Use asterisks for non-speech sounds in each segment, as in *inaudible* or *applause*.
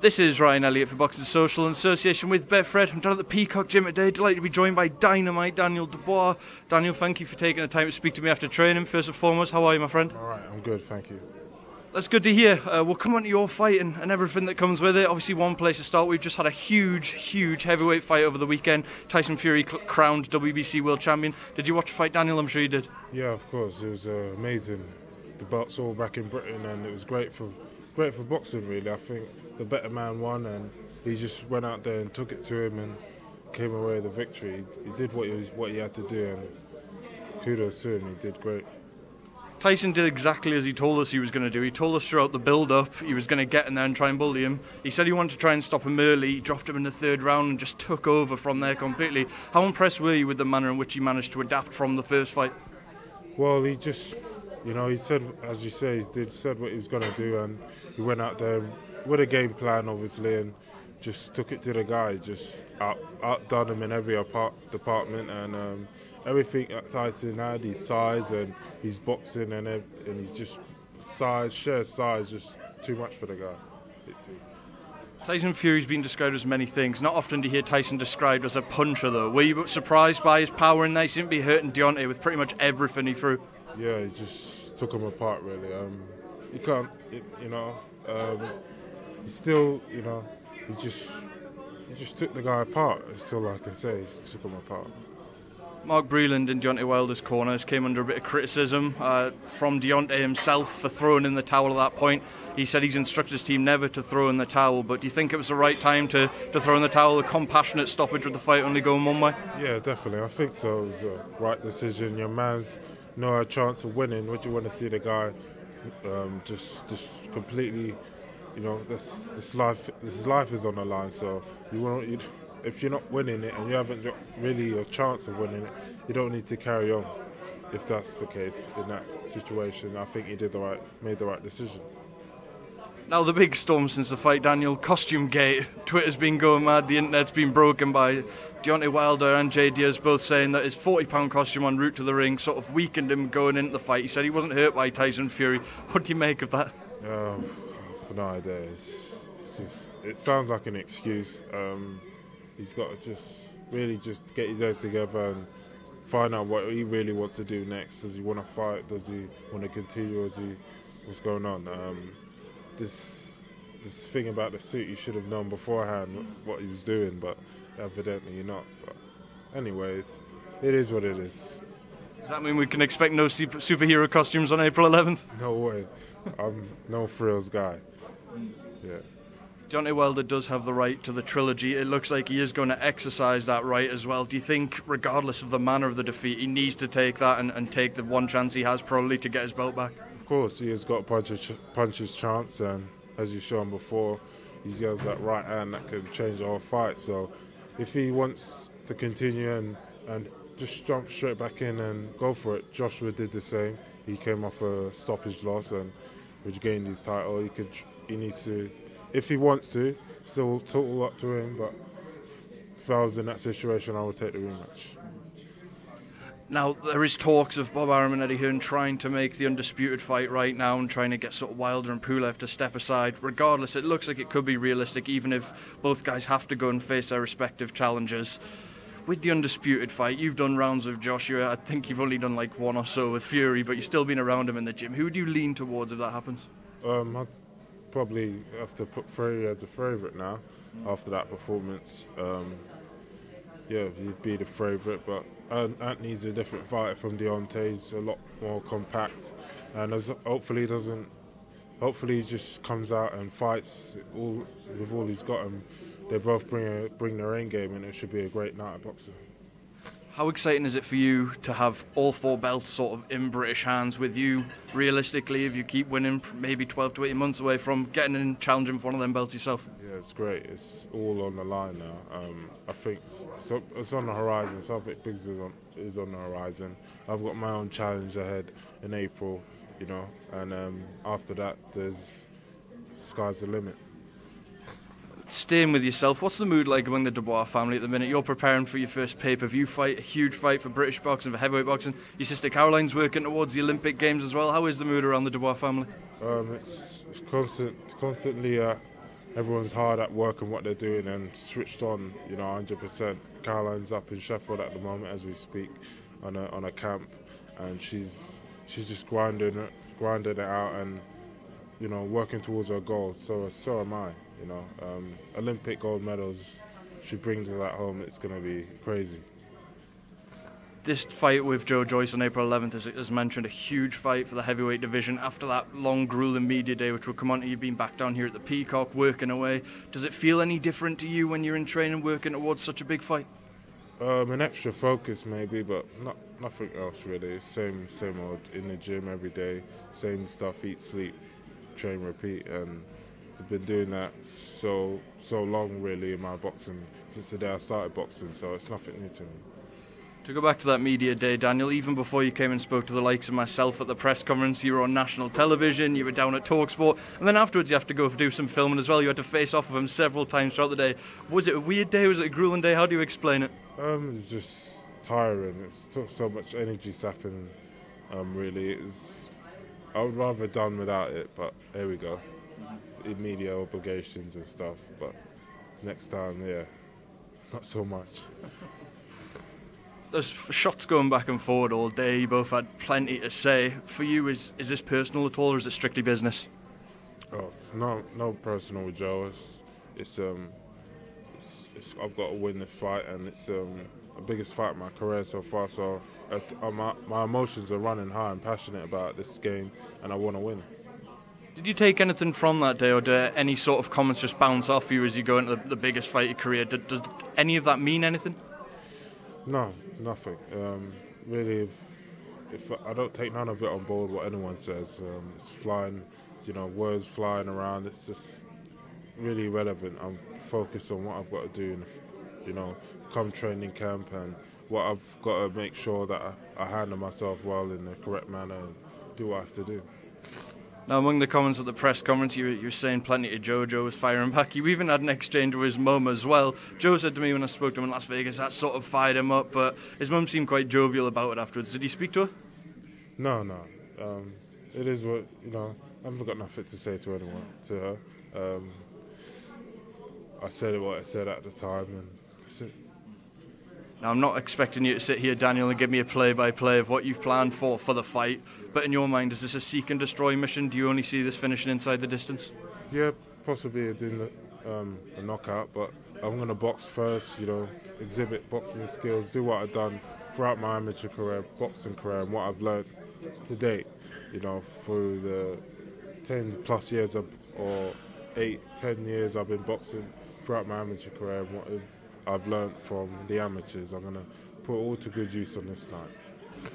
This is Ryan Elliott for Boxing Social in association with Betfred. I'm down at the Peacock Gym today. Delighted to be joined by Dynamite Daniel Dubois. Daniel, thank you for taking the time to speak to me after training. First and foremost, how are you, my friend? All right, I'm good, thank you. That's good to hear. Uh, we'll come on to your fight and, and everything that comes with it. Obviously, one place to start. We've just had a huge, huge heavyweight fight over the weekend. Tyson Fury cl- crowned WBC World Champion. Did you watch the fight, Daniel? I'm sure you did. Yeah, of course, it was uh, amazing. The belts all back in Britain, and it was great for great for boxing. Really, I think the better man won, and he just went out there and took it to him and came away with a victory. He, he did what he was, what he had to do, and kudos to him. He did great. Tyson did exactly as he told us he was going to do. He told us throughout the build up he was going to get in there and try and bully him. He said he wanted to try and stop him early. He dropped him in the third round and just took over from there completely. How impressed were you with the manner in which he managed to adapt from the first fight? Well, he just, you know, he said, as you say, he did said what he was going to do, and he went out there with a game plan, obviously, and just took it to the guy. Just out, outdone him in every apart, department, and um, everything that Tyson had, his size and his boxing, and and he's just size, sheer size, just too much for the guy. Tyson Fury's been described as many things. Not often do you hear Tyson described as a puncher, though. Were you surprised by his power in there? He seemed to be hurting Deontay with pretty much everything he threw. Yeah, he just took him apart really. Um, you can't, you, you know, um, he still, you know, he just, he just took the guy apart. That's all I can say. He took him apart. Mark Breland in Deontay Wilder's corners came under a bit of criticism uh, from Deontay himself for throwing in the towel at that point. He said he's instructed his team never to throw in the towel, but do you think it was the right time to, to throw in the towel, a compassionate stoppage with the fight only going one way? Yeah, definitely. I think so. It was a right decision. Your man's no chance of winning. Would you want to see the guy um, just, just completely, you know, this, this life, this life is on the line. So you want, you, if you're not winning it and you haven't got really a chance of winning it, you don't need to carry on. If that's the case in that situation, I think he did the right, made the right decision. Now, the big storm since the fight, Daniel, Costume Gate. Twitter's been going mad, the internet's been broken by Deontay Wilder and Jay Deas both saying that his £40 costume en route to the ring sort of weakened him going into the fight. He said he wasn't hurt by Tyson Fury. What do you make of that? Um, for no idea. It's, it's just, it sounds like an excuse. Um, he's got to just really just get his head together and find out what he really wants to do next. Does he want to fight? Does he want to continue? Or he what's going on? Um, this this thing about the suit, you should have known beforehand what he was doing, but evidently you're not. But anyways, it is what it is. Does that mean we can expect no super- superhero costumes on April 11th? No way. I'm no frills guy. Yeah. Deontay Wilder does have the right to the trilogy. It looks like he is going to exercise that right as well. Do you think, regardless of the manner of the defeat, he needs to take that and, and take the one chance he has probably to get his belt back? Of course, he has got punch his, punch his chance, and as you've shown before, he has that right hand that can change the whole fight. So, if he wants to continue and, and just jump straight back in and go for it, Joshua did the same. He came off a stoppage loss and regained his title. He could, he needs to, if he wants to, still total up to him. But if I was in that situation, I would take the rematch. Now, there is talks of Bob Arum and Eddie Hearn trying to make the undisputed fight right now and trying to get sort of Wilder and Pulev to step aside. Regardless, it looks like it could be realistic, even if both guys have to go and face their respective challengers. With the undisputed fight, you've done rounds with Joshua. I think you've only done like one or so with Fury, but you've still been around him in the gym. Who would you lean towards if that happens? Um, I'd probably have to put Fury as a favourite now after that performance. Um, yeah, he'd be the favourite, but An- Anthony's a different fighter from Deontay. He's a lot more compact, and as hopefully he doesn't. Hopefully he just comes out and fights all with all he's got, and they both bring a, bring their own game, and it should be a great night of boxing. How exciting is it for you to have all four belts sort of in British hands with you? Realistically, if you keep winning, maybe 12 to 18 months away from getting and challenging for one of them belts yourself. Yeah, it's great. It's all on the line now. Um, I think it's, it's, it's on the horizon. Something big is on, is on the horizon. I've got my own challenge ahead in April, you know, and um, after that, there's sky's the limit. Staying with yourself, what's the mood like among the Dubois family at the minute? You're preparing for your first pay per view fight, a huge fight for British boxing, for heavyweight boxing. Your sister Caroline's working towards the Olympic Games as well. How is the mood around the Dubois family? Um, it's, it's constant, constantly uh, everyone's hard at work and what they're doing and switched on, you know, 100%. Caroline's up in Sheffield at the moment as we speak on a on a camp, and she's she's just grinding grinding it out and you know working towards her goals. So so am I. You know, um, Olympic gold medals. She brings that home. It's going to be crazy this fight with Joe Joyce on April 11th is, as mentioned, a huge fight for the heavyweight division after that long, grueling media day, which will come on to you being back down here at the Peacock, working away. Does it feel any different to you when you're in training, working towards such a big fight? Um, an extra focus, maybe, but not nothing else really. Same, same old in the gym every day, same stuff: eat, sleep, train, repeat, and I've been doing that so so long, really, in my boxing since the day I started boxing. So it's nothing new to me. To go back to that media day, Daniel, even before you came and spoke to the likes of myself at the press conference, you were on national television, you were down at Talksport, and then afterwards you have to go do some filming as well. You had to face off with him several times throughout the day. Was it a weird day? Was it a grueling day? How do you explain it? Um, it was just tiring. It was so much energy sapping. Um, really, it was. I would rather have done without it, but here we go. It's media obligations and stuff, but next time, yeah, *laughs* not so much. there's shots going back and forward all day. You both had plenty to say. For you, is is this personal at all, or is it strictly business? Oh, no, no personal with Joe. It's, it's um, it's, it's, I've got to win the fight, and it's um, biggest fight of my career so far. So uh, my, my emotions are running high. I'm passionate about this game, and I want to win. Did you take anything from that day, or do any sort of comments just bounce off you as you go into the, the biggest fight of your career? Does, does any of that mean anything? No, nothing. Um, really, if, if, I don't take none of it on board, what anyone says, um, it's flying, you know, words flying around. It's just really irrelevant. I'm focused on what I've got to do, and you know, come training camp and what I've got to make sure that I, I handle myself well in the correct manner and do what I have to do. Now, among the comments at the press conference, you, you were saying plenty to Joe. Joe was firing back. You even had an exchange with his mum as well. Joe said to me when I spoke to him in Las Vegas that sort of fired him up, but his mum seemed quite jovial about it afterwards. Did you speak to her? No, no. Um, it is what, you know, I haven't got nothing to say to anyone, to her. Um, I said what I said at the time, and that's it. Now, I'm not expecting you to sit here, Daniel, and give me a play by play of what you've planned for for the fight, but in your mind, is this a seek and destroy mission? Do you only see this finishing inside the distance? Yeah, possibly doing um, a knockout, but I'm going to box first, you know, exhibit boxing skills, do what I've done throughout my amateur career, boxing career, and what I've learned to date, you know, through the 10 plus years of, or 8, 10 years I've been boxing throughout my amateur career, and what I've learned from the amateurs. I'm going to put all to good use on this night.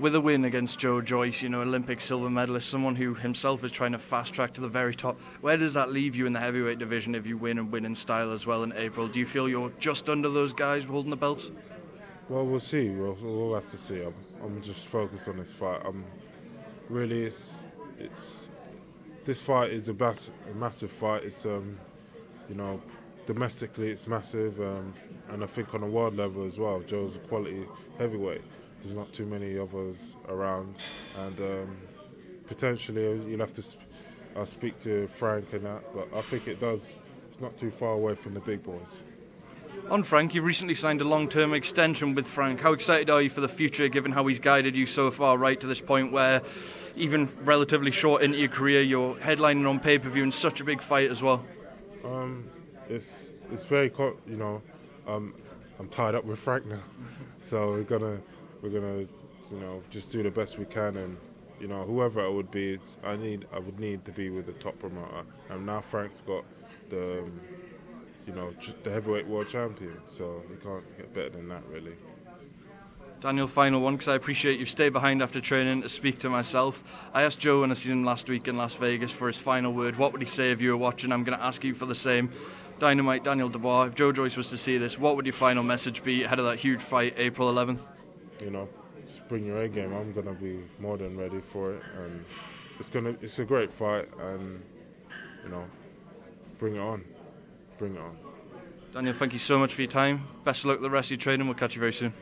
With a win against Joe Joyce, you know, Olympic silver medalist, someone who himself is trying to fast track to the very top, where does that leave you in the heavyweight division if you win and win in style as well in April? Do you feel you're just under those guys holding the belts? Well, we'll see. We'll, we'll have to see. I'm, I'm just focused on this fight. I'm really, it's, it's this fight is a, mass, a massive fight. It's um, you know, domestically it's massive, um, and I think on a world level as well. Joe's a quality heavyweight. There's not too many others around, and um, potentially uh, you'll have to. Sp- I'll speak to Frank and that, but I think it does. It's not too far away from the big boys. On Frank, you recently signed a long-term extension with Frank. How excited are you for the future, given how he's guided you so far, right to this point where, even relatively short into your career, you're headlining on pay-per-view in such a big fight as well? Um, it's it's very you know um, I'm tied up with Frank now, *laughs* so we're gonna we're gonna you know just do the best we can and you know whoever it would be I need I would need to be with the top promoter and now Frank's got the um, you know the heavyweight world champion so you can't get better than that really. Daniel, final one, because I appreciate you stay behind after training to speak to myself. I asked Joe when I seen him last week in Las Vegas for his final word. What would he say if you were watching? I'm going to ask you for the same. Dynamite, Daniel Dubois, if Joe Joyce was to see this, what would your final message be ahead of that huge fight, April 11th? You know, bring your A game. I'm going to be more than ready for it. And it's gonna, it's a great fight, and you know, bring it on, bring it on. Daniel, thank you so much for your time. Best of luck with the rest of your training. We'll catch you very soon.